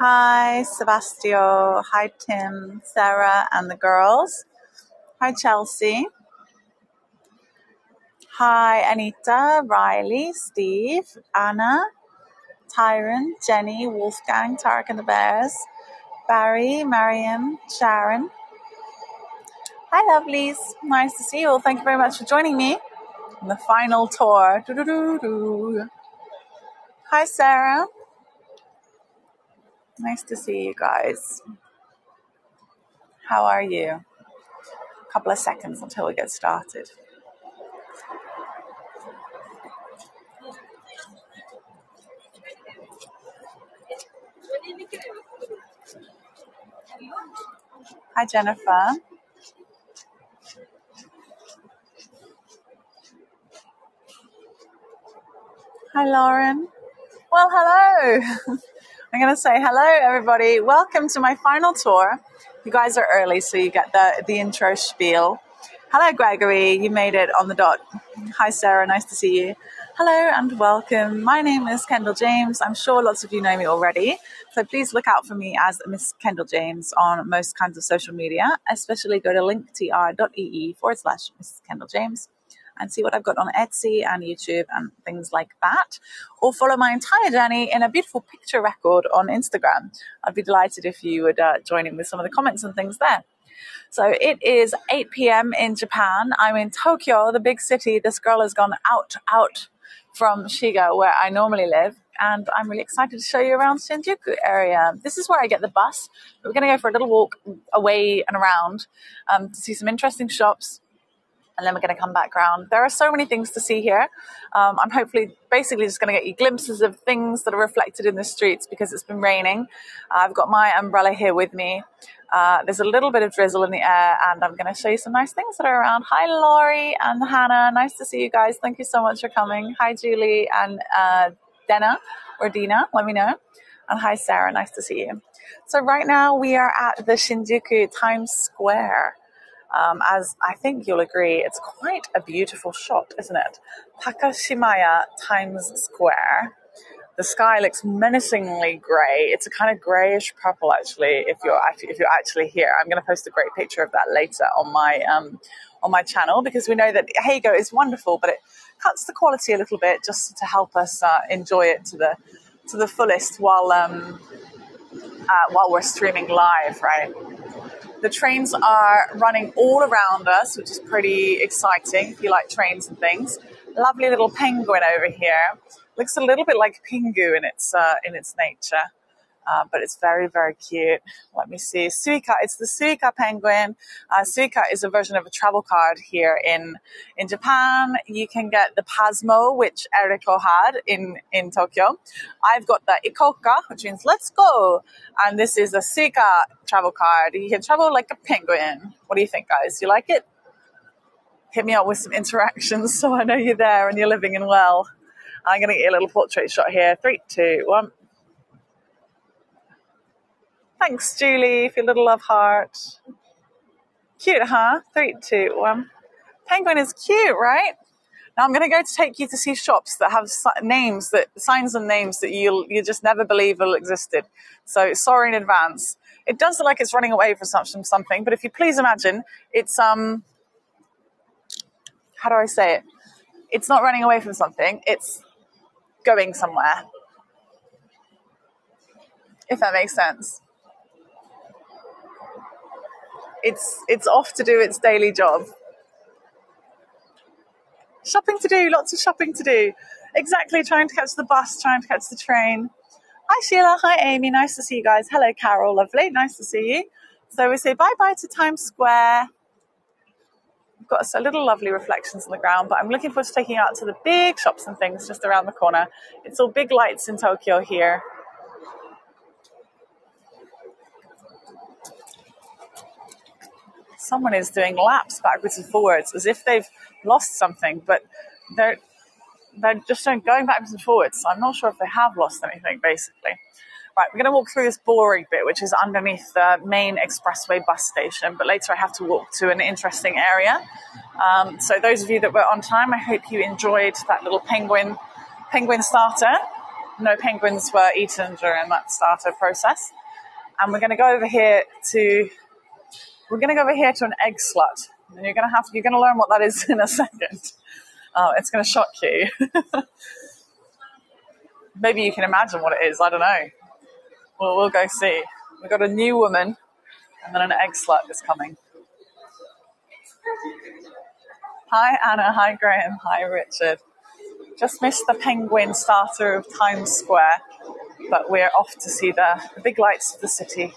Hi, Sebastio. Hi, Tim, Sarah, and the girls. Hi, Chelsea. Hi, Anita, Riley, Steve, Anna, Tyron, Jenny, Wolfgang, Tarek and the Bears, Barry, Mariam, Sharon. Hi, lovelies. Nice to see you all. Thank you very much for joining me on the final tour. Hi, Sarah. Nice to see you guys. How are you? A couple of seconds until we get started. Hi, Jennifer. Hi, Lauren. Well, hello. I'm going to say hello, everybody. Welcome to my final tour. You guys are early, so you get the, the intro spiel. Hello, Gregory. You made it on the dot. Hi, Sarah. Nice to see you. Hello and welcome. My name is Kendall James. I'm sure lots of you know me already. So please look out for me as Miss Kendall James on most kinds of social media, especially go to linktr.ee forward slash Mrs. Kendall James and see what I've got on Etsy and YouTube and things like that. Or follow my entire journey in a beautiful picture record on Instagram. I'd be delighted if you would uh, join in with some of the comments and things there. So it is 8 p.m. in Japan. I'm in Tokyo, the big city. This girl has gone out, out from Shiga, where I normally live. And I'm really excited to show you around Shinjuku area. This is where I get the bus. We're going to go for a little walk away and around um, to see some interesting shops, and then we're going to come back around. There are so many things to see here. Um, I'm hopefully basically just going to get you glimpses of things that are reflected in the streets because it's been raining. I've got my umbrella here with me. Uh, there's a little bit of drizzle in the air, and I'm going to show you some nice things that are around. Hi, Laurie and Hannah. Nice to see you guys. Thank you so much for coming. Hi, Julie and uh, Dena or Dina. Let me know. And hi, Sarah. Nice to see you. So, right now we are at the Shinjuku Times Square. Um, as I think you'll agree, it's quite a beautiful shot, isn't it? Takashimaya Times Square. The sky looks menacingly grey. It's a kind of greyish purple, actually. If you're actually if you're actually here, I'm going to post a great picture of that later on my um, on my channel because we know that Heygo is wonderful, but it cuts the quality a little bit just to help us uh, enjoy it to the to the fullest while um, uh, while we're streaming live, right? The trains are running all around us, which is pretty exciting if you like trains and things. Lovely little penguin over here. Looks a little bit like Pingu in its uh, in its nature. Uh, but it's very, very cute. Let me see. Suica, it's the Suica penguin. Uh, Suica is a version of a travel card here in, in Japan. You can get the Pasmo, which Eriko had in, in Tokyo. I've got the ICOCA, which means let's go. And this is a Suica travel card. You can travel like a penguin. What do you think, guys? You like it? Hit me up with some interactions so I know you're there and you're living and well. I'm going to get a little portrait shot here. Three, two, one. Thanks, Julie, for your little love heart. Cute, huh? Three, two, one. Penguin is cute, right? Now I'm going to go to take you to see shops that have names that signs and names that you'll you just never believe will existed. So sorry in advance. It does look like it's running away from something, but if you please imagine, it's um, how do I say it? It's not running away from something. It's going somewhere. If that makes sense. It's it's off to do its daily job. Shopping to do, lots of shopping to do. Exactly, trying to catch the bus, trying to catch the train. Hi Sheila, hi Amy, nice to see you guys. Hello Carol, lovely, nice to see you. So we say bye bye to Times Square. We've got some little lovely reflections on the ground, but I'm looking forward to taking you out to the big shops and things just around the corner. It's all big lights in Tokyo here. Someone is doing laps backwards and forwards as if they've lost something, but they're they're just going backwards and forwards. So I'm not sure if they have lost anything, basically. Right, we're going to walk through this boring bit, which is underneath the main expressway bus station. But later, I have to walk to an interesting area. Um, so those of you that were on time, I hope you enjoyed that little penguin penguin starter. no penguins were eaten during that starter process. And we're going to go over here to we're going to go over here to an egg slut, and you're going to have you're going to learn what that is in a second. Uh, it's going to shock you. Maybe you can imagine what it is. I don't know. Well, we'll go see. We've got a new woman, and then an egg slut is coming. Hi, Anna. Hi, Graham. Hi, Richard. Just missed the penguin starter of Times Square, but we're off to see the, the big lights of the city.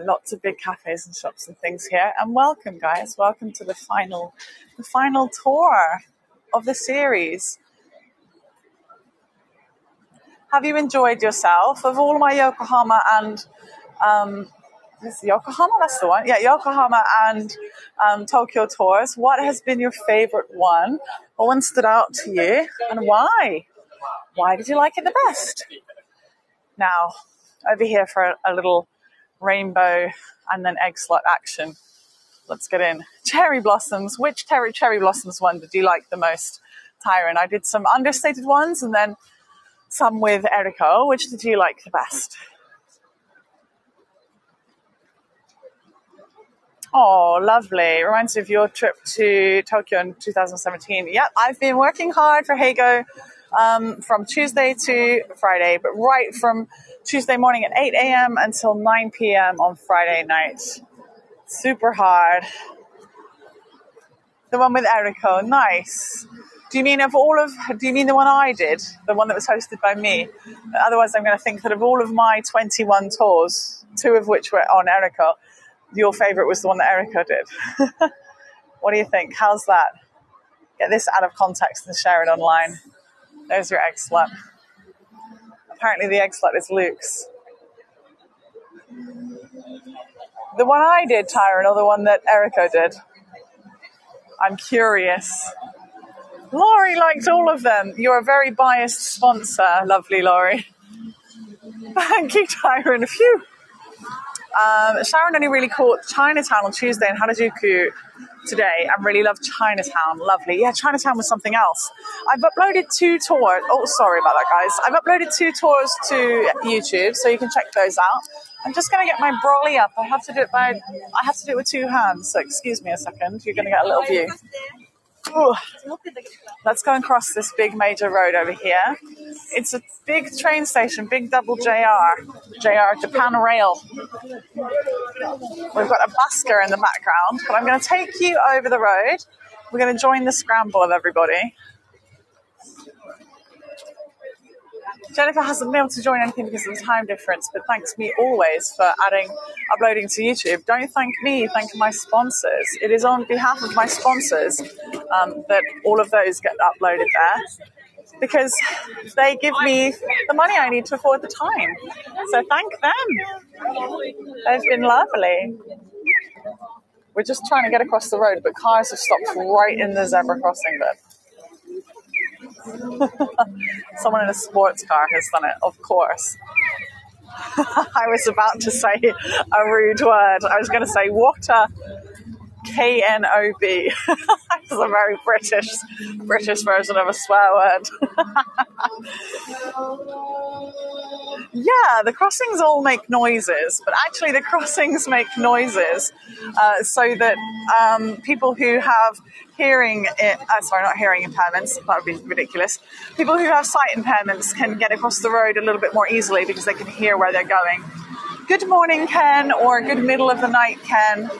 Lots of big cafes and shops and things here. And welcome, guys. Welcome to the final, the final tour of the series. Have you enjoyed yourself? Of all my Yokohama and um, this Yokohama, that's the one. Yeah, Yokohama and um, Tokyo tours. What has been your favorite one? What one stood out to you, and why? Why did you like it the best? Now, over here for a little rainbow and then egg slut action. Let's get in. Cherry blossoms. Which cherry cherry blossoms one did you like the most, Tyron? I did some understated ones and then some with Eriko. Which did you like the best? Oh, lovely. Reminds me of your trip to Tokyo in 2017. Yep, I've been working hard for Heygo um, from Tuesday to Friday, but right from Tuesday morning at 8 a.m. until 9 p.m. on Friday night. Super hard. The one with Eriko. Nice. Do you mean of all of? Do you mean the one I did, the one that was hosted by me? Otherwise, I'm going to think that of all of my 21 tours, two of which were on Eriko, your favourite was the one that Eriko did. what do you think? How's that? Get this out of context and share it online. Your egg slut. Apparently, the egg slut is Luke's. The one I did, Tyron, or the one that Eriko did? I'm curious. Laurie liked all of them. You're a very biased sponsor, lovely Laurie. Thank you, Tyron. Phew. Um, Sharon only really caught Chinatown on Tuesday and Harajuku today. I really love Chinatown. Lovely. Yeah, Chinatown was something else. I've uploaded two tours. Oh, sorry about that, guys. I've uploaded two tours to YouTube, so you can check those out. I'm just going to get my brolly up. I have to do it by. I have to do it with two hands. So excuse me a second. You're going to get a little view. Ooh. Let's go and cross this big major road over here. It's a big train station, big double JR, JR Japan Rail. We've got a busker in the background, but I'm going to take you over the road. We're going to join the scramble of everybody. Jennifer hasn't been able to join anything because of the time difference, but thanks me always for adding, uploading to YouTube. Don't thank me, thank my sponsors. It is on behalf of my sponsors um, that all of those get uploaded there because they give me the money I need to afford the time. So thank them. They've been lovely. We're just trying to get across the road, but cars have stopped right in the zebra crossing bit. Someone in a sports car has done it, of course. I was about to say a rude word. I was going to say water K N O B. It's a very British British version of a swear word. yeah, the crossings all make noises, but actually the crossings make noises uh, so that um, people who have hearing, uh, sorry, not hearing impairments, that would be ridiculous. People who have sight impairments can get across the road a little bit more easily because they can hear where they're going. Good morning, Ken, or good middle of the night, Ken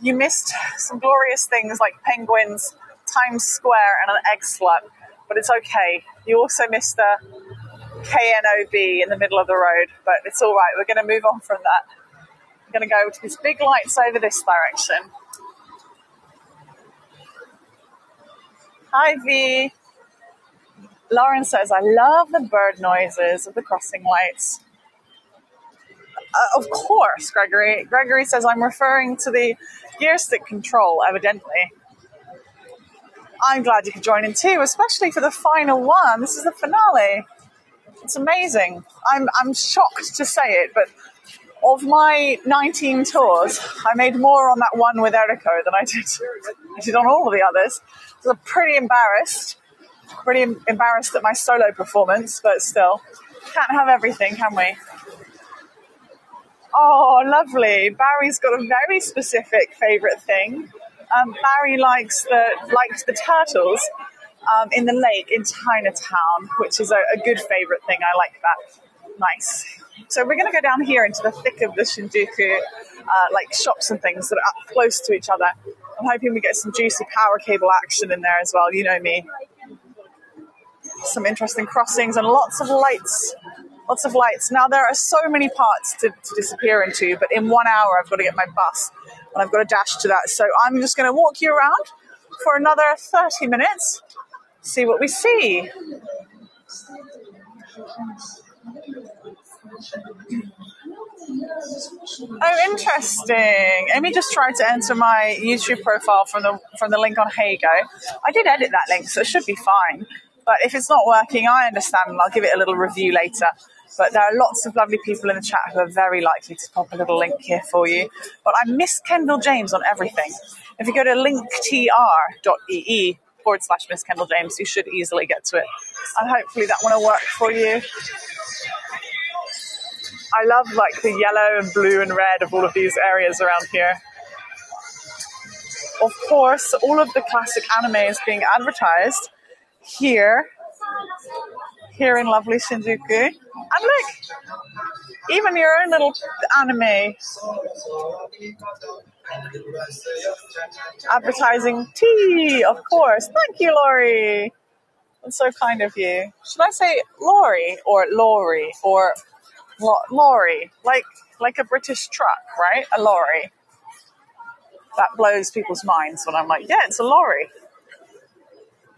you missed some glorious things like penguins, Times Square, and an egg slut, but it's okay. You also missed the KNOB in the middle of the road, but it's all right. We're going to move on from that. We're going to go to these big lights over this direction. Hi, V. Lauren says, I love the bird noises of the crossing lights. Uh, of course, Gregory. Gregory says, I'm referring to the gear stick control, evidently. I'm glad you could join in too, especially for the final one. This is the finale. It's amazing. I'm, I'm shocked to say it, but of my 19 tours, I made more on that one with Eriko than I did, I did on all of the others. So I'm pretty embarrassed. Pretty embarrassed at my solo performance, but still, can't have everything, can we? Oh, lovely. Barry's got a very specific favourite thing. Um, Barry likes the likes the turtles um, in the lake in Chinatown, which is a, a good favourite thing. I like that. Nice. So we're going to go down here into the thick of the Shinjuku, uh, like shops and things that are up close to each other. I'm hoping we get some juicy power cable action in there as well. You know me. Some interesting crossings and lots of lights lots of lights. Now there are so many parts to, to disappear into, but in one hour I've got to get my bus and I've got to dash to that. So I'm just going to walk you around for another 30 minutes, see what we see. Oh, interesting. Amy just tried to enter my YouTube profile from the from the link on Heygo. I did edit that link, so it should be fine. But if it's not working, I understand, and I'll give it a little review later. But there are lots of lovely people in the chat who are very likely to pop a little link here for you. But I miss Kendall James on everything. If you go to linktr.ee forward slash Miss Kendall James, you should easily get to it. And hopefully that one will work for you. I love like the yellow and blue and red of all of these areas around here. Of course, all of the classic anime is being advertised here here in lovely Shinjuku. And look, even your own little anime advertising tea, of course. Thank you, Laurie. That's so kind of you. Should I say Laurie or Laurie or Laurie? Like like a British truck, right? A lorry. That blows people's minds when I'm like, yeah, it's a lorry.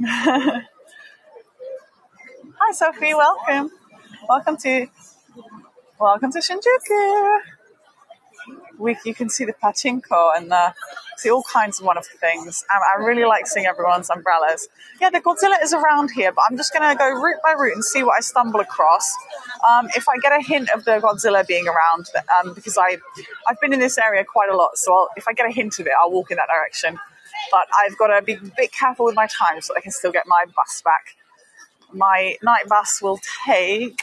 Hi, Sophie. Welcome. Welcome to welcome to Shinjuku. We, you can see the pachinko and the, see all kinds of wonderful things. I really like seeing everyone's umbrellas. Yeah, the Godzilla is around here, but I'm just going to go route by route and see what I stumble across. Um, if I get a hint of the Godzilla being around, um, because I I've been in this area quite a lot, so I'll, if I get a hint of it, I'll walk in that direction. But I've got to be a bit careful with my time so I can still get my bus back my night bus will take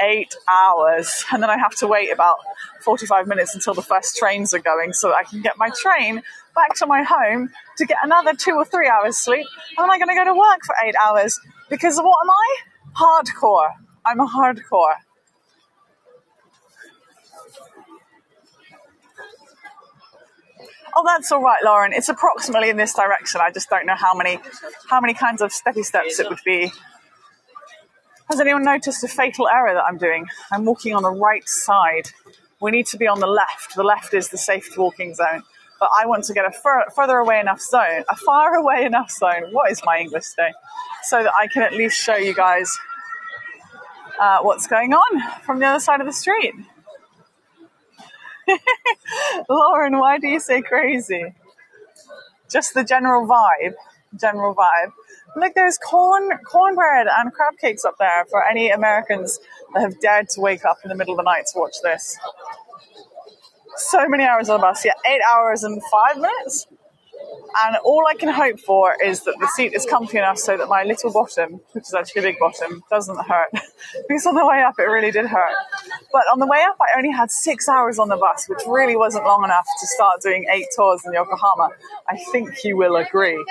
eight hours and then I have to wait about 45 minutes until the first trains are going so I can get my train back to my home to get another two or three hours sleep and then I'm going to go to work for eight hours because what am I? Hardcore. I'm a hardcore. Oh, that's all right, Lauren. It's approximately in this direction. I just don't know how many how many kinds of steppy steps it would be. Has anyone noticed a fatal error that I'm doing? I'm walking on the right side. We need to be on the left. The left is the safe walking zone. But I want to get a fur- further away enough zone, a far away enough zone. What is my English today? So that I can at least show you guys uh, what's going on from the other side of the street. Lauren, why do you say crazy? Just the general vibe. General vibe. Look, there's corn, cornbread and crab cakes up there for any Americans that have dared to wake up in the middle of the night to watch this. So many hours on the bus, yeah, eight hours and five minutes. And all I can hope for is that the seat is comfy enough so that my little bottom, which is actually a big bottom, doesn't hurt. because on the way up, it really did hurt. But on the way up, I only had six hours on the bus, which really wasn't long enough to start doing eight tours in Yokohama. I think you will agree.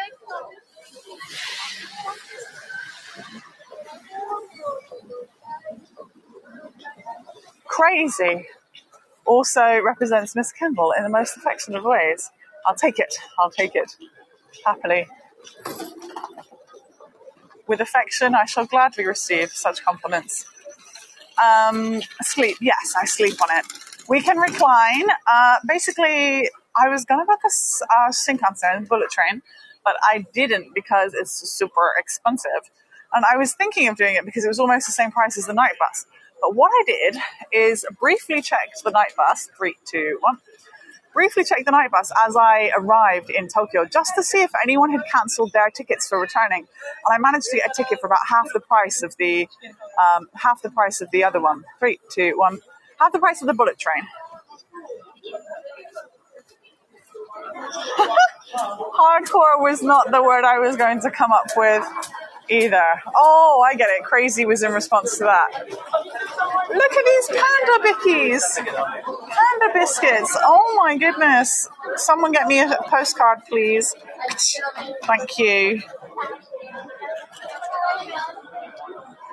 Crazy also represents Miss Kimball in the most affectionate ways. I'll take it. I'll take it. Happily. With affection, I shall gladly receive such compliments. Um, sleep. Yes, I sleep on it. We can recline. Uh, basically, I was going to book a uh, Shinkansen bullet train, but I didn't because it's super expensive. And I was thinking of doing it because it was almost the same price as the night bus. But what I did is briefly checked the night bus. Three, two, one. Briefly checked the night bus as I arrived in Tokyo just to see if anyone had cancelled their tickets for returning, and I managed to get a ticket for about half the price of the um, half the price of the other one. Three, two, one. Half the price of the bullet train. Hardcore was not the word I was going to come up with either. Oh, I get it. Crazy was in response to that. Look at these panda bickies. Panda biscuits. Oh my goodness. Someone get me a postcard, please. Thank you.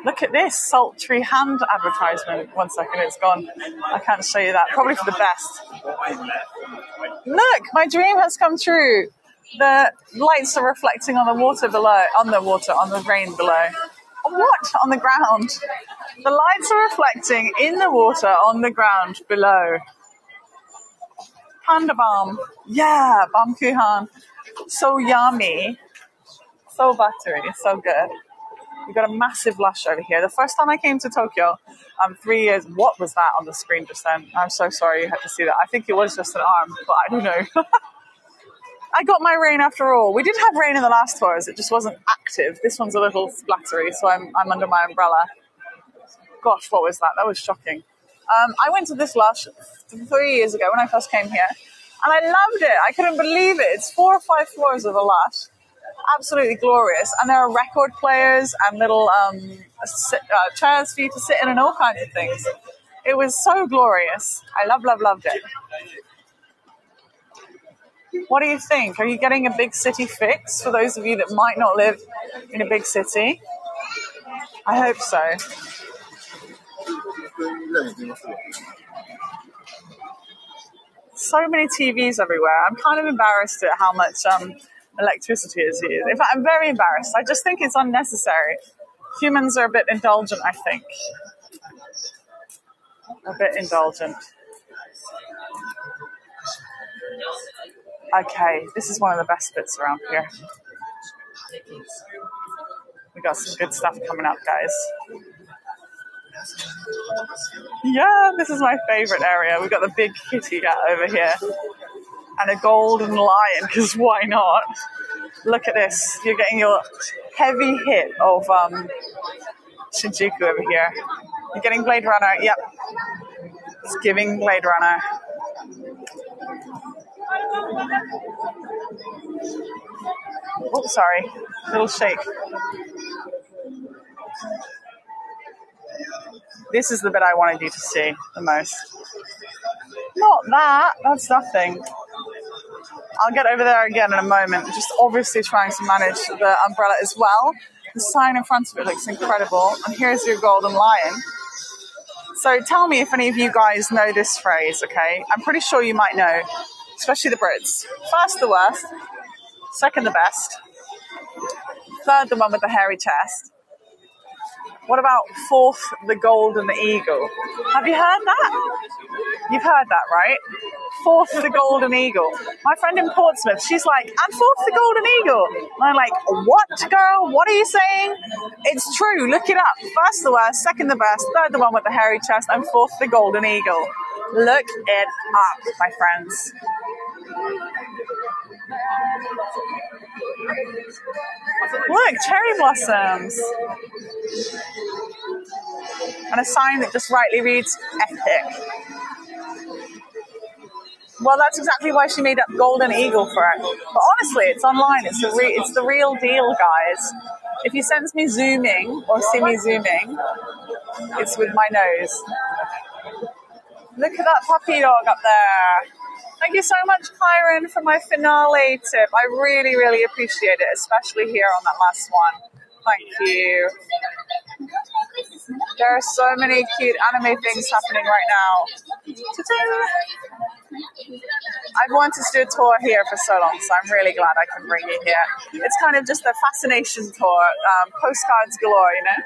Look at this sultry hand advertisement. One second, it's gone. I can't show you that. Probably for the best. Look, my dream has come true. The lights are reflecting on the water below, on the water, on the rain below. What? On the ground. The lights are reflecting in the water on the ground below. Panda balm. Yeah, Baumkuchen. So yummy. So buttery. So good. We've got a massive lush over here. The first time I came to Tokyo, um, three years, what was that on the screen just then? I'm so sorry you had to see that. I think it was just an arm, but I don't know. I got my rain after all. We did have rain in the last tours, it just wasn't active. This one's a little splattery, so I'm, I'm under my umbrella. Gosh, what was that? That was shocking. Um, I went to this lush three years ago when I first came here, and I loved it. I couldn't believe it. It's four or five floors of a lush absolutely glorious. And there are record players and little um, uh, chairs for you to sit in and all kinds of things. It was so glorious. I love, love, loved it. What do you think? Are you getting a big city fix for those of you that might not live in a big city? I hope so. So many TVs everywhere. I'm kind of embarrassed at how much um, electricity is used. In fact, I'm very embarrassed. I just think it's unnecessary. Humans are a bit indulgent, I think. A bit indulgent. Okay, this is one of the best bits around here. We got some good stuff coming up, guys. Yeah, this is my favorite area. We've got the big kitty cat over here and a golden lion, because why not? Look at this. You're getting your heavy hit of um, Shinjuku over here. You're getting Blade Runner. Yep. It's giving Blade Runner. Oh, sorry. Little shake. This is the bit I wanted you to see the most. Not that. That's nothing. I'll get over there again in a moment. Just obviously trying to manage the umbrella as well. The sign in front of it looks incredible. And here's your golden lion. So tell me if any of you guys know this phrase, okay? I'm pretty sure you might know, especially the Brits. First, the worst. Second, the best. Third, the one with the hairy chest. What about fourth, the gold and the eagle? Have you heard that? You've heard that, right? Fourth, the golden eagle. My friend in Portsmouth, she's like, and fourth, the golden eagle. And I'm like, what, girl? What are you saying? It's true. Look it up. First the worst, second the best, third the one with the hairy chest, and fourth, the golden eagle. Look it up, my friends. Look, cherry blossoms. And a sign that just rightly reads epic. Well, that's exactly why she made up Golden Eagle for it. But honestly, it's online. It's the re- it's the real deal, guys. If you sense me zooming or see me zooming, it's with my nose. Look at that puppy dog up there. Thank you so much, Kyron, for my finale tip. I really, really appreciate it, especially here on that last one. Thank you. There are so many cute anime things happening right now. I've wanted to do a tour here for so long, so I'm really glad I can bring you here. It's kind of just a fascination tour, um, postcards galore, you know?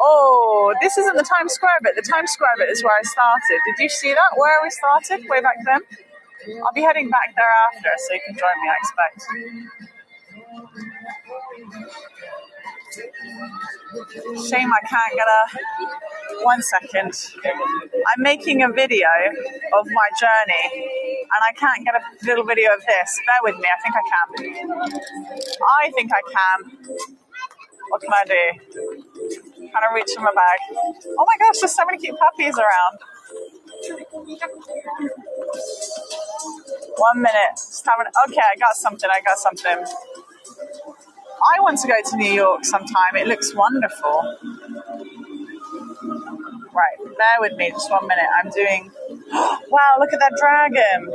Oh, this isn't the Times Square bit. The Times Square bit is where I started. Did you see that? Where we started way back then? I'll be heading back there after, so you can join me, I expect. Shame I can't get a. One second. I'm making a video of my journey and I can't get a little video of this. Bear with me, I think I can. I think I can. What can I do? Kind of reach in my bag. Oh my gosh, there's so many cute puppies around. One minute. Just having, okay, I got something. I got something. I want to go to New York sometime. It looks wonderful. Right, bear with me just one minute. I'm doing. Wow, look at that dragon.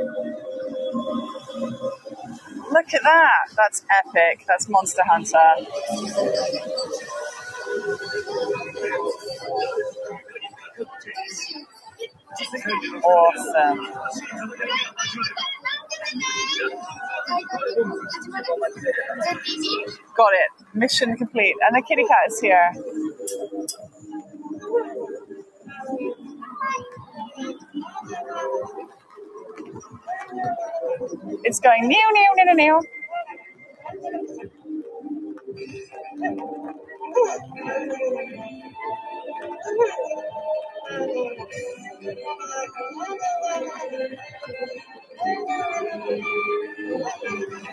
Look at that. That's epic. That's Monster Hunter. Awesome. Got it. Mission complete. And the kitty cat is here. It's going meow, meow, meow, meow.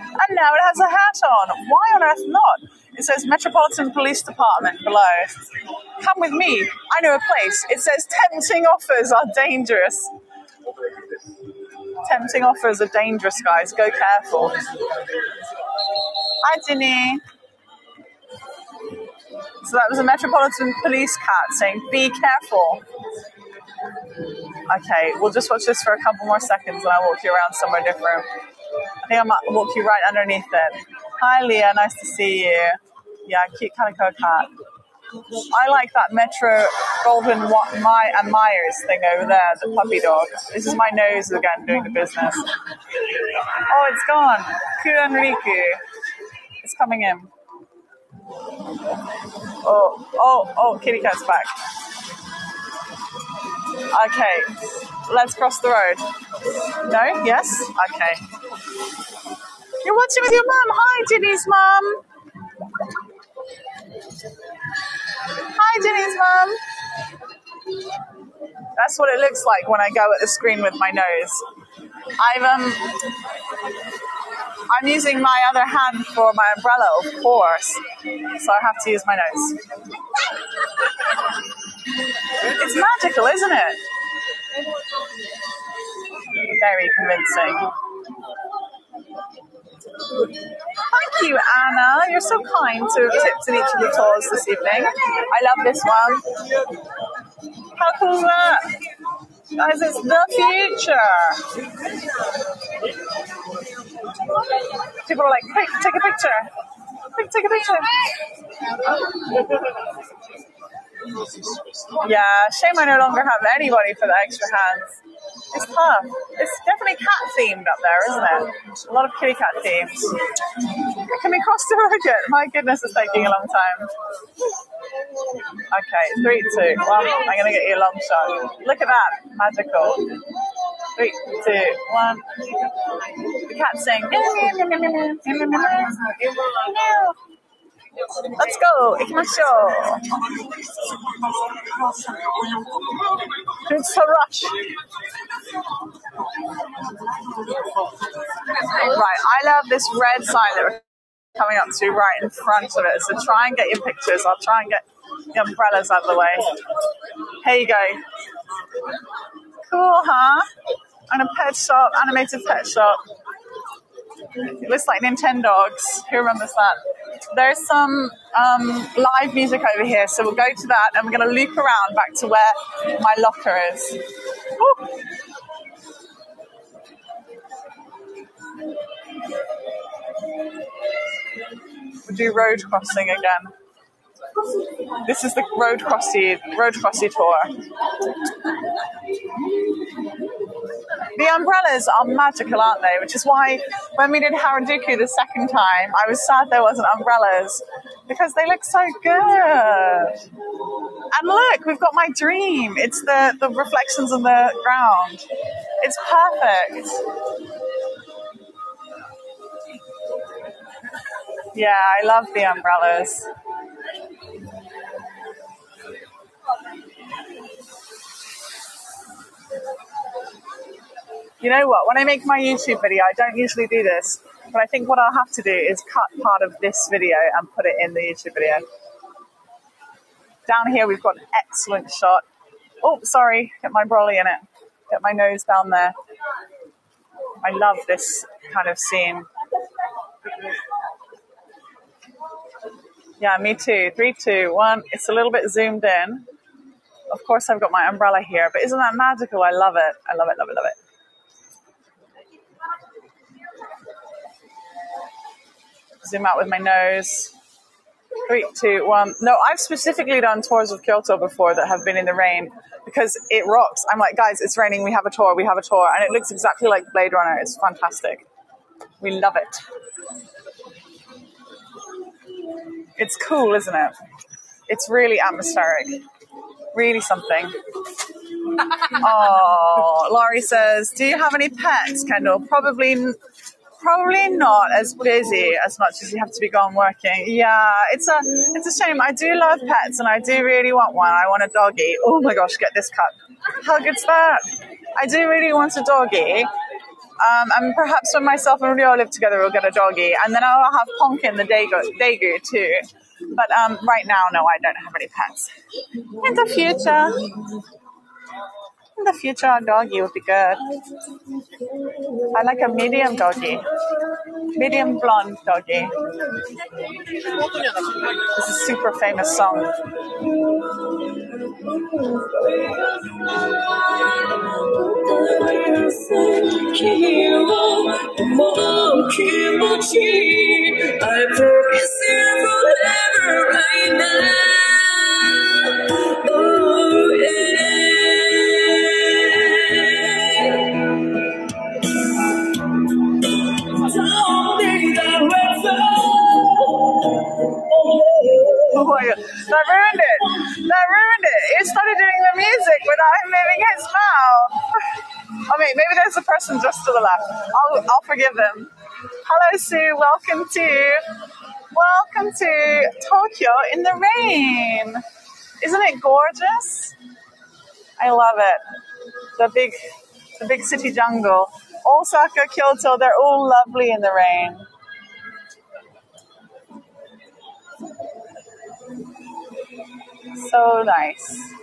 And now it has a hat on. Why on earth not? It says Metropolitan Police Department below. Come with me. I know a place. It says tempting offers are dangerous. Tempting offers are dangerous, guys. Go careful. Hi, Ginny. So that was a Metropolitan Police cat saying, be careful. Okay, we'll just watch this for a couple more seconds and I'll walk you around somewhere different. I think I might walk you right underneath it. Hi, Leah. Nice to see you. Yeah, cute calico cat. I like that Metro Golden My and Myers thing over there, the puppy dog. This is my nose again doing the business. Oh, it's gone. Kuranriku. It's coming in. Oh, oh, oh, kitty cat's back. Okay, let's cross the road. No? Yes? Okay. You're watching with your mum. Hi, Ginny's mum. Hi, Jenny's mum. That's what it looks like when I go at the screen with my nose. I've um, I'm using my other hand for my umbrella, of course, so I have to use my nose. It's magical, isn't it? Very convincing. Thank you, Anna. You're so kind to have tipped in each of the tours this evening. I love this one. How cool is that? Guys, it's the future. People are like, quick, take a picture. Quick, take a picture. Yeah, shame I no longer have anybody for the extra hands. It's tough. It's definitely cat themed up there, isn't it? A lot of kitty cat themes. Can we cross the road yet? My goodness, it's taking a long time. Okay, three, two, one. I'm gonna get you a long shot. Look at that, magical. Three, two, one. The cat's saying. Let's go! 行きましょう It's a rush. Right, I love this red sign that we're coming up to right in front of it. So try and get your pictures. I'll try and get the umbrellas out of the way. Here you go. Cool, huh? And a pet shop, animated pet shop. Looks like Nintendogs. Who remembers that? There's some um, live music over here, so we'll go to that and we're going to loop around back to where my locker is. We'll do road crossing again. This is the road crossy road crossy tour. The umbrellas are magical, aren't they? Which is why when we did Harajuku the second time, I was sad there wasn't umbrellas because they look so good. And look, we've got my dream. It's the, the reflections on the ground. It's perfect. Yeah, I love the umbrellas. You know what? When I make my YouTube video, I don't usually do this, but I think what I'll have to do is cut part of this video and put it in the YouTube video. Down here, we've got an excellent shot. Oh, sorry, get my brolly in it. Get my nose down there. I love this kind of scene. Yeah, me too. Three, two, one. It's a little bit zoomed in. Of course, I've got my umbrella here, but isn't that magical? I love it. I love it, love it, love it. Zoom out with my nose. Three, two, one. No, I've specifically done tours of Kyoto before that have been in the rain because it rocks. I'm like, guys, it's raining. We have a tour. We have a tour. And it looks exactly like Blade Runner. It's fantastic. We love it. It's cool, isn't it? It's really atmospheric. Really something. Oh, Laurie says, "Do you have any pets, Kendall?" Probably, probably not as busy as much as you have to be gone working. Yeah, it's a, it's a shame. I do love pets, and I do really want one. I want a doggy. Oh my gosh, get this cup. How good's that? I do really want a doggy. Um, and perhaps when myself and Rio live together, we'll get a doggy, and then I'll have Ponkin the degu, degu too. But um, right now, no, I don't have any pets. In the future, in the future, a doggy would be good. I like a medium doggy, medium blonde doggy. This is a super famous song. Oh, Oh that ruined it. That ruined it. He started doing the music without him moving his mouth. I mean, maybe there's a person just to the left. I'll, I'll forgive him. Hello, Sue. Welcome to, welcome to Tokyo in the rain. Isn't it gorgeous? I love it. The big, the big city jungle. Osaka, Kyoto, they're all lovely in the rain. So nice.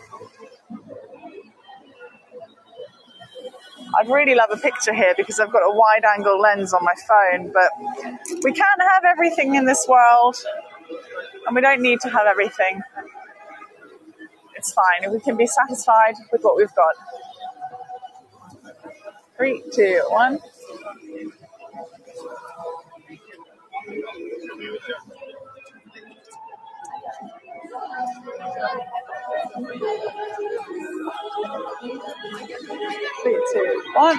I'd really love a picture here because I've got a wide angle lens on my phone, but we can't have everything in this world, and we don't need to have everything. It's fine. We can be satisfied with what we've got. Three, two, one. Three, two, one.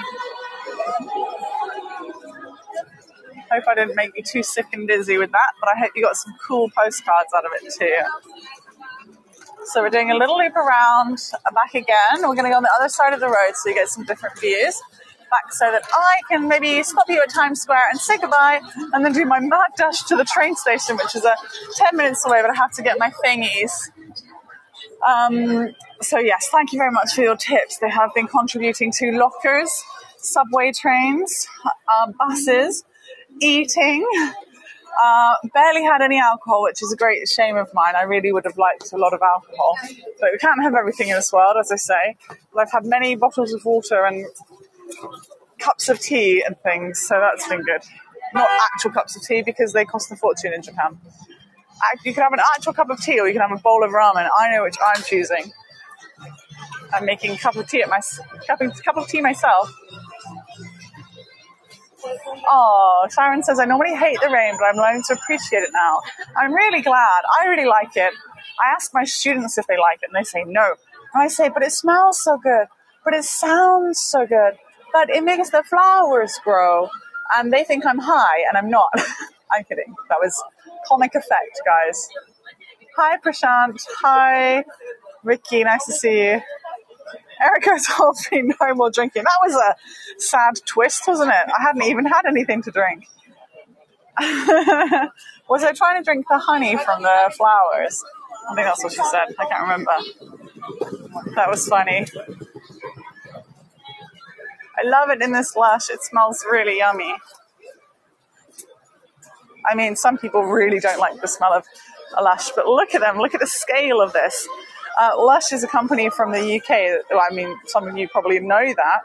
Hope I didn't make you too sick and dizzy with that, but I hope you got some cool postcards out of it too. So we're doing a little loop around, back again. We're going to go on the other side of the road so you get some different views. Back so that I can maybe stop you at Times Square and say goodbye and then do my mad dash to the train station, which is a 10 minutes away, but I have to get my thingies. Um, so yes, thank you very much for your tips. They have been contributing to lockers, subway trains, uh, buses, eating. Uh, barely had any alcohol, which is a great shame of mine. I really would have liked a lot of alcohol, but we can't have everything in this world, as I say. But I've had many bottles of water and cups of tea and things, so that's been good. Not actual cups of tea because they cost a fortune in Japan. You can have an actual cup of tea, or you can have a bowl of ramen. I know which I'm choosing. I'm making a cup of tea at my cup cup of tea myself. Oh, Sharon says, I normally hate the rain, but I'm learning to appreciate it now. I'm really glad. I really like it. I ask my students if they like it, and they say no. And I say, but it smells so good, but it sounds so good, but it makes the flowers grow. And they think I'm high, and I'm not. I'm kidding. That was comic effect, guys. Hi, Prashant. Hi, Ricky. Nice to see you. Erica told me no more drinking. That was a sad twist, wasn't it? I hadn't even had anything to drink. was I trying to drink the honey from the flowers? I think that's what she said. I can't remember. That was funny. I love it in this lush. It smells really yummy. I mean, some people really don't like the smell of a lush, but look at them. Look at the scale of this. Uh, Lush is a company from the UK. I mean, some of you probably know that.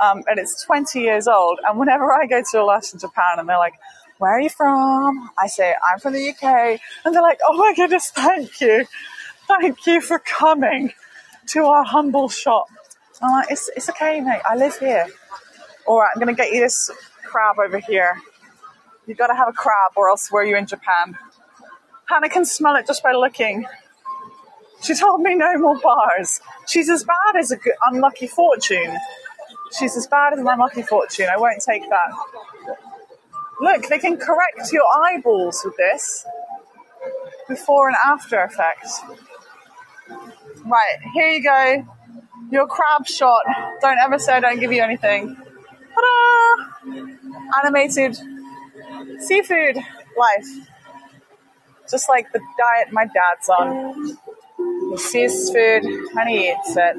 Um, and it's 20 years old. And whenever I go to a Lush in Japan and they're like, where are you from? I say, I'm from the UK. And they're like, oh my goodness, thank you. Thank you for coming to our humble shop. Like, it's, it's okay, mate. I live here. All right, I'm going to get you this crab over here. You've got to have a crab or else were you in Japan? Hannah can smell it just by looking. She told me no more bars. She's as bad as a good, unlucky fortune. She's as bad as an unlucky fortune. I won't take that. Look, they can correct your eyeballs with this. Before and after effect. Right, here you go. Your crab shot. Don't ever say I don't give you anything. Ta-da! Animated seafood life. Just like the diet my dad's on. He sees food and he eats it.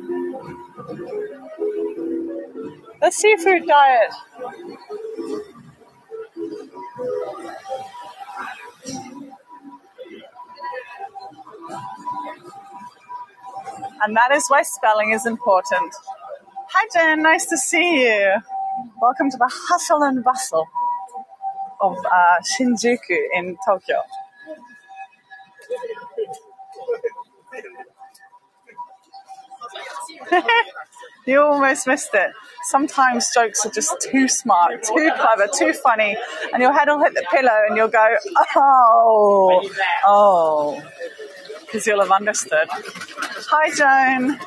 The seafood diet. And that is why spelling is important. Hi, Jen. Nice to see you. Welcome to the hustle and bustle of uh, Shinjuku in Tokyo. you almost missed it. Sometimes jokes are just too smart, too clever, too funny, and your head will hit the pillow and you'll go, oh, oh, because you'll have understood. Hi, Joan.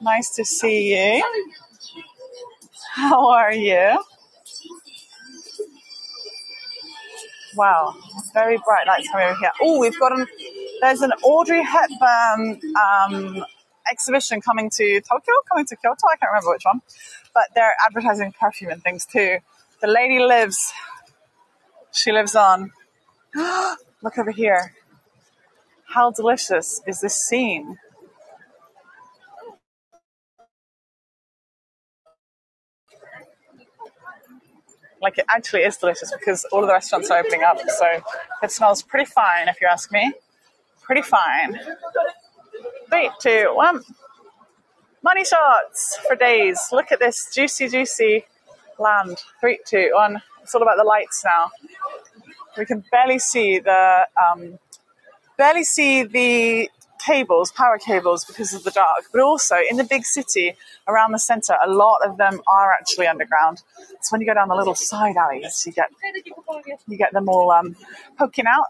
Nice to see you. How are you? Wow, very bright lights coming over here. Oh, we've got an there's an Audrey Hepburn um, exhibition coming to Tokyo, coming to Kyoto. I can't remember which one, but they're advertising perfume and things too. The lady lives. She lives on. Look over here. How delicious is this scene? Like it actually is delicious because all of the restaurants are opening up, so it smells pretty fine if you ask me. Pretty fine. Three, two, one. Money shots for days. Look at this juicy, juicy land. Three, two, one. It's all about the lights now. We can barely see the um, barely see the cables, power cables, because of the dark. But also in the big city around the center, a lot of them are actually underground. So when you go down the little side alleys, you get you get them all um, poking out.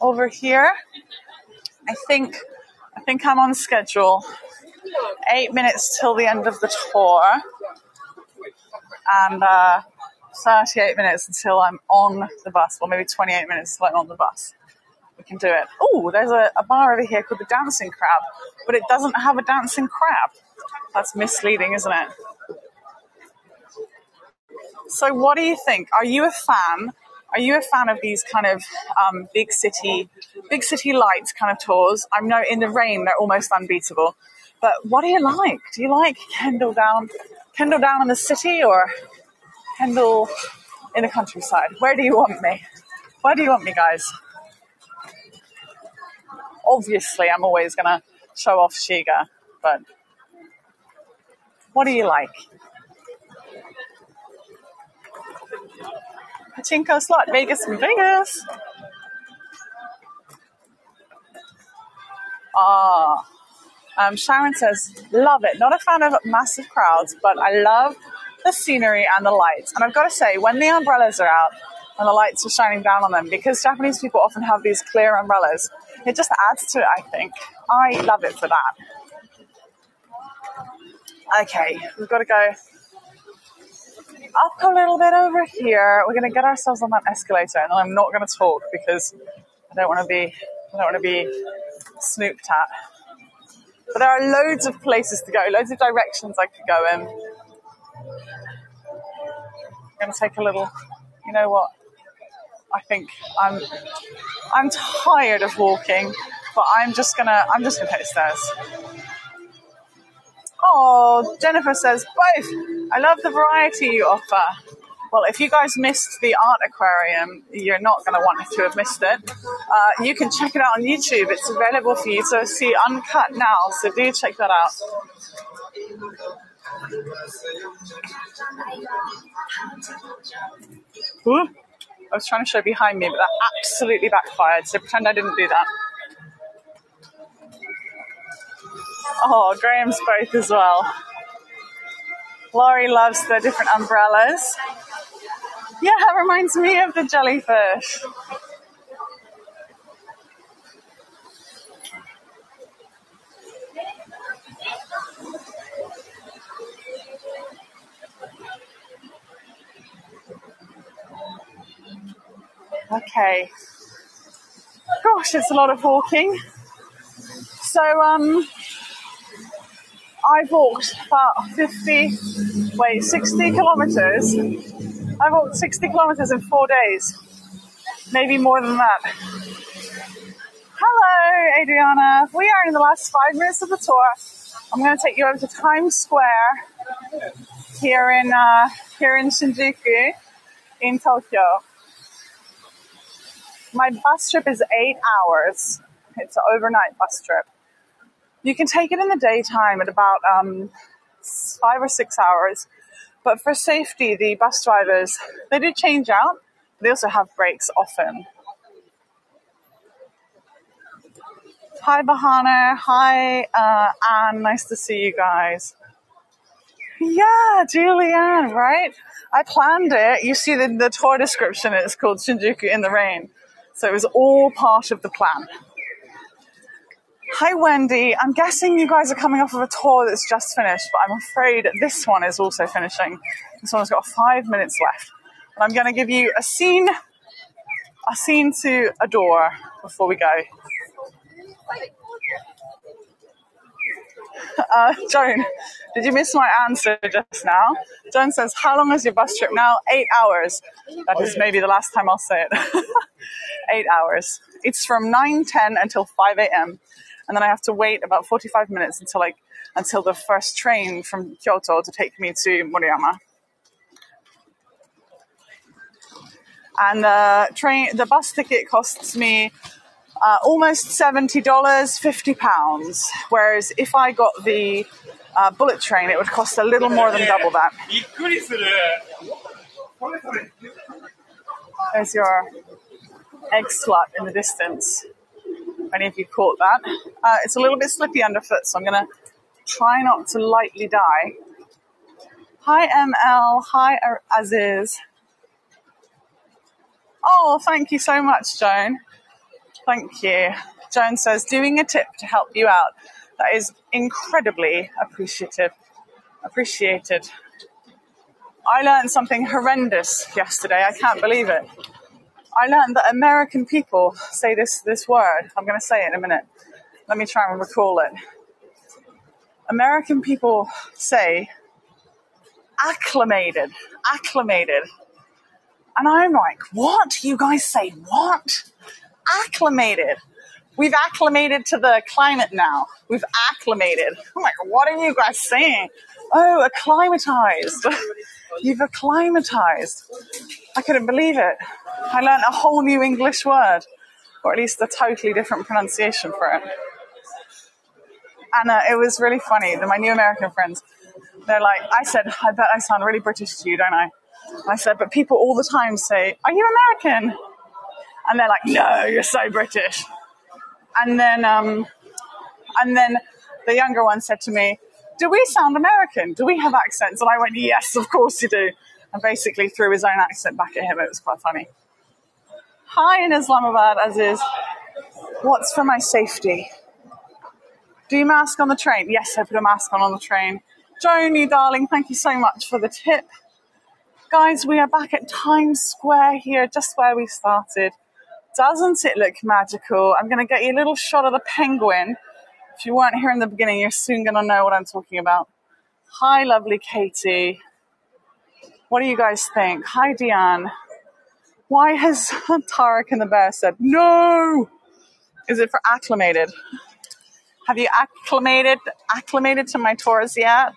Over here, I think I think I'm on schedule. Eight minutes till the end of the tour, and uh, 38 minutes until I'm on the bus, or maybe 28 minutes until I'm on the bus we can do it. Oh, there's a, a bar over here called the Dancing Crab, but it doesn't have a dancing crab. That's misleading, isn't it? So, what do you think? Are you a fan? Are you a fan of these kind of um, big city, big city lights kind of tours? I know in the rain they're almost unbeatable. But what do you like? Do you like Kendall down, Kendall down in the city, or Kendall in the countryside? Where do you want me? Where do you want me, guys? obviously I'm always going to show off Shiga, but what do you like? Pachinko slot, Vegas and Vegas. Ah, um, Sharon says, love it. Not a fan of massive crowds, but I love the scenery and the lights. And I've got to say, when the umbrellas are out and the lights are shining down on them, because Japanese people often have these clear umbrellas, it just adds to it, I think. I love it for that. Okay, we've got to go up a little bit over here. We're going to get ourselves on that escalator, and I'm not going to talk because I don't want to be I don't want to be snooped at. But there are loads of places to go, loads of directions I could go in. Going to take a little. You know what? I think I'm I'm tired of walking, but I'm just gonna I'm just gonna hit the stairs. Oh, Jennifer says both. I love the variety you offer. Well, if you guys missed the art aquarium, you're not going to want to have missed it. Uh, you can check it out on YouTube. It's available for you to see uncut now, so do check that out. Ooh. I was trying to show behind me, but that absolutely backfired, so pretend I didn't do that. Oh, Graham's both as well. Laurie loves the different umbrellas. Yeah, that reminds me of the jellyfish. Okay. Gosh, it's a lot of walking. So, um, I've walked about 50, wait, 60 kilometers. I walked 60 kilometers in four days. Maybe more than that. Hello, Adriana. We are in the last five minutes of the tour. I'm going to take you over to Times Square here in, uh, here in Shinjuku in Tokyo. My bus trip is eight hours. It's an overnight bus trip. You can take it in the daytime at about um, five or six hours. But for safety, the bus drivers, they do change out. They also have breaks often. Hi, Bahana. Hi, uh, Anne. Nice to see you guys. Yeah, Julianne, right? I planned it. You see the, the tour description, it's called Shinjuku in the Rain. So it was all part of the plan. Hi, Wendy. I'm guessing you guys are coming off of a tour that's just finished, but I'm afraid this one is also finishing. This one's got five minutes left. And I'm going to give you a scene, a scene to adore before we go. Uh, Joan, did you miss my answer just now? Joan says, How long is your bus trip now? Eight hours. That is maybe the last time I'll say it. Eight hours. It's from 9.10 until 5 a.m. And then I have to wait about 45 minutes until like until the first train from Kyoto to take me to Moriyama. And the train, the bus ticket costs me uh, almost seventy dollars, fifty pounds. Whereas if I got the uh, bullet train, it would cost a little more than double that. There's your egg slut in the distance. Any of you caught that? Uh, it's a little bit slippy underfoot, so I'm going to try not to lightly die. Hi, ML. Hi, Aziz. Oh, thank you so much, Joan. Thank you. Joan says, doing a tip to help you out. That is incredibly appreciative. Appreciated. I learned something horrendous yesterday. I can't believe it. I learned that American people say this this word. I'm going to say it in a minute. Let me try and recall it. American people say acclimated, acclimated. And I'm like, what? You guys say what? Acclimated. We've acclimated to the climate now. We've acclimated. I'm like, what are you guys saying? Oh, acclimatized. You've acclimatized. I couldn't believe it. I learned a whole new English word, or at least a totally different pronunciation for it. And uh, it was really funny. That my new American friends, they're like, I said, I bet I sound really British to you, don't I? I said, but people all the time say, Are you American? And they're like, No, you're so British. And then, um, and then the younger one said to me, Do we sound American? Do we have accents? And I went, Yes, of course you do. And basically threw his own accent back at him. It was quite funny. Hi in Islamabad, as is. What's for my safety? Do you mask on the train? Yes, I put a mask on on the train. You darling, thank you so much for the tip. Guys, we are back at Times Square here, just where we started. Doesn't it look magical? I'm going to get you a little shot of the penguin. If you weren't here in the beginning, you're soon going to know what I'm talking about. Hi, lovely Katie. What do you guys think? Hi, Deanne. Why has Tarek and the bear said no? Is it for acclimated? Have you acclimated acclimated to my tours yet?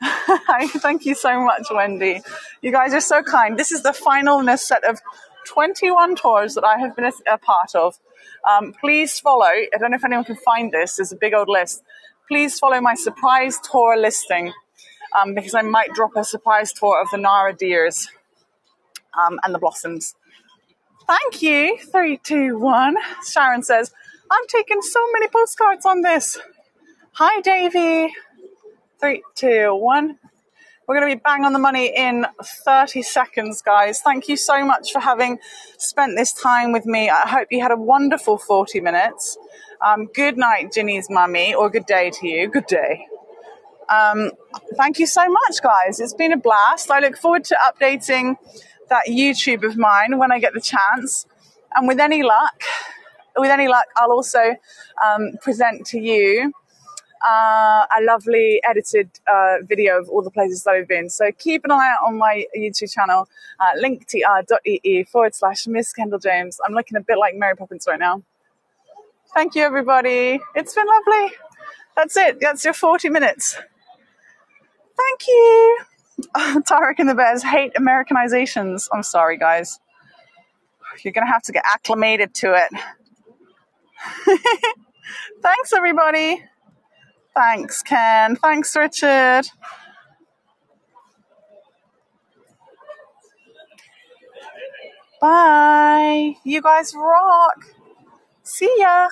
Thank you so much, Wendy. You guys are so kind. This is the final set of 21 tours that I have been a, a part of. Um, please follow. I don't know if anyone can find this. There's a big old list. Please follow my surprise tour listing um, because I might drop a surprise tour of the Nara Deers um, and the Blossoms. Thank you. Three, two, one. Sharon says, I'm taking so many postcards on this. Hi, Davy. Three, two, one. We're going to be bang on the money in 30 seconds, guys. Thank you so much for having spent this time with me. I hope you had a wonderful 40 minutes. Um, good night, Ginny's mummy, or good day to you. Good day. Um, thank you so much, guys. It's been a blast. I look forward to updating that YouTube of mine when I get the chance. And with any luck, with any luck, I'll also um, present to you uh, a lovely edited uh, video of all the places that I've been. So keep an eye out on my YouTube channel, uh, linktr.ee forward slash Miss Kendall James. I'm looking a bit like Mary Poppins right now. Thank you, everybody. It's been lovely. That's it. That's your 40 minutes. Thank you. Tarek and the Bears hate Americanizations. I'm sorry, guys. You're going to have to get acclimated to it. Thanks, everybody. Thanks, Ken. Thanks, Richard. Bye. You guys rock. See ya.